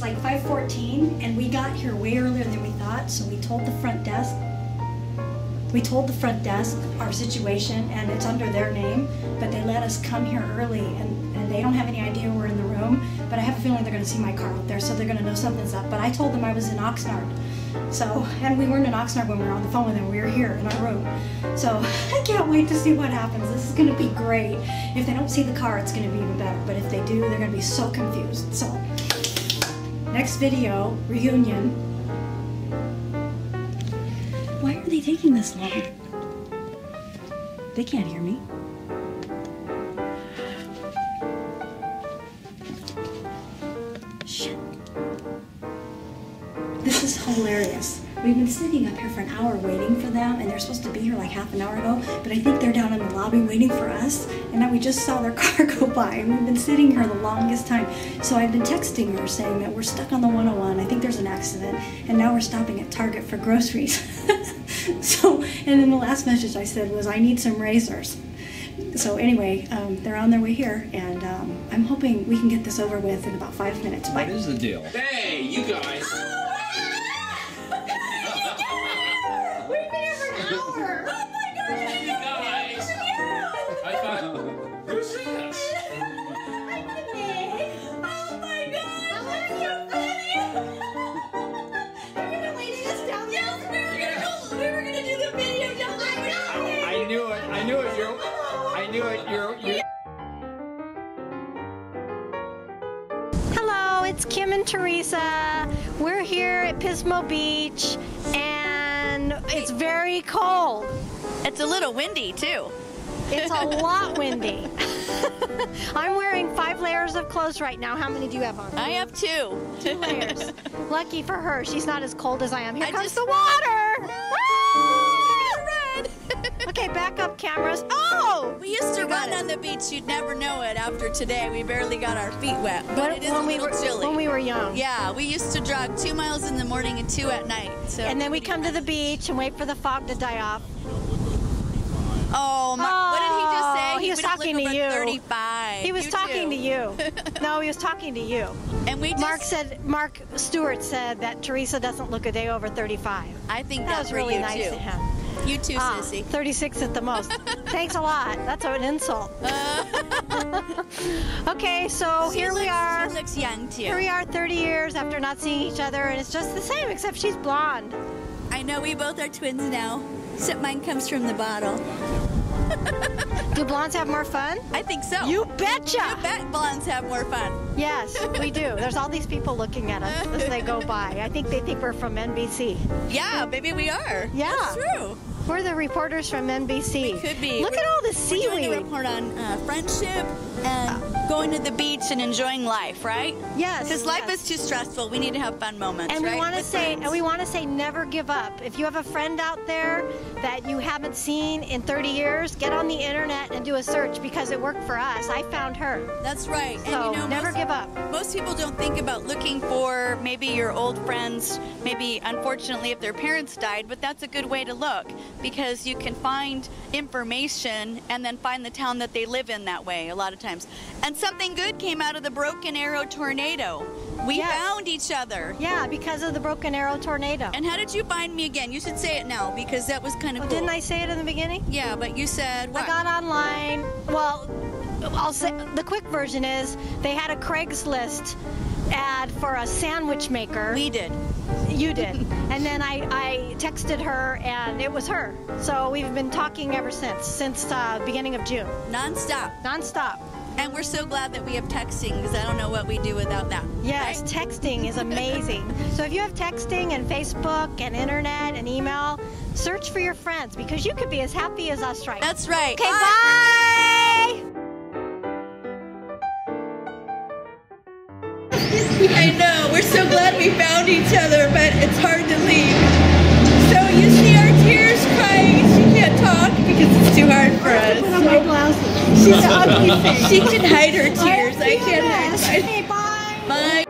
like 5:14, and we got here way earlier than we thought. So we told the front desk. We told the front desk our situation, and it's under their name, but they let us come here early, and, and they don't have any idea we're in the room. But I have a feeling they're going to see my car up there, so they're going to know something's up. But I told them I was in Oxnard, so and we weren't in Oxnard when we were on the phone with them. We were here in our room, so I can't wait to see what happens. This is going to be great. If they don't see the car, it's going to be even better. But if they do, they're going to be so confused. So next video reunion. Why are they taking this long? They can't hear me. Shit. This is hilarious. We've been sitting up here for an hour waiting for them, and they're supposed to be here like half an hour ago, but I think they're down in the lobby waiting for us, and now we just saw their car go by, and we've been sitting here the longest time. So I've been texting her saying that we're stuck on the 101, I think there's an accident, and now we're stopping at Target for groceries. so, and then the last message I said was, I need some razors. So anyway, um, they're on their way here, and um, I'm hoping we can get this over with in about five minutes. Bye. What is the deal? Hey, you guys. I knew. You're. Hello, it's Kim and Teresa. We're here at Pismo Beach and it's very cold. It's a little windy too. It's a lot windy. I'm wearing five layers of clothes right now. How many do you have on? I have two. Two layers. Lucky for her, she's not as cold as I am. Here I comes just- the water. Okay, back up cameras. Oh! we used to run on the beach. You'd never know it. After today, we barely got our feet wet, but it is a when we were chilly. when we were young. yeah, we used to jog two miles in the morning and two at night. So And then we come to the beach and wait for the fog to die off. Oh, my, what did he just oh, say? Oh, he was talking to you. 35. He was You talking too. to you. No, he was talking to you. And we just, Mark said, Mark Stewart said that Teresa doesn't look a day over 35. I think That that's was really nice too. of him. You too, Ah, sissy. 36 at the most. Thanks a lot. That's an insult. okay, so She here we are. She looks young too. Here we are 30 years after not seeing each other, and it's just the same, except she's blonde. I know we both are twins now. Except mine comes from the bottle. Do blondes have more fun? I think so. You betcha! I bet blondes have more fun. Yes, we do. There's all these people looking at us as they go by. I think they think we're from NBC. Yeah, maybe we are. Yeah. That's true. We're the reporters from NBC. We Could be. Look We're- at all the seaweed. We're report on uh, friendship and going to the beach and enjoying life, right? Yes. Because life yes. is too stressful. We need to have fun moments, And right? we want to say, friends. and we want to say, never give up. If you have a friend out there that you haven't seen in 30 years, get on the internet and do a search because it worked for us. I found her. That's right. So and you know, never most, give up. Most people don't think about looking for maybe your old friends, maybe unfortunately if their parents died, but that's a good way to look because you can find information and then find the town that they live in that way a lot of times. And something good came out of the Broken Arrow tornado. We Yes. found each other. Yeah, because of the Broken Arrow tornado. And how did you find me again? You should say it now because that was kind of Oh, cool. didn't I say it in the beginning? Yeah, but you said what? I got online. Well, I'll say the quick version is they had a Craigslist ad for a sandwich maker. we did. You did. and then I, I texted her, and it was her. So we've been talking ever since, since uh, beginning of June, Non-stop. nonstop. And we're so glad that we have texting because I don't know what we do without that. Yes, right? texting is amazing. so if you have texting and Facebook and internet and email, search for your friends because you could be as happy as us right now. That's right. Okay, bye. I We're so glad we found each other, but it's hard to leave. So you see our tears crying. She can't talk because it's too hard for us. my glasses. She's ugly. She can hide her tears. I can't hide mine. Bye. Bye.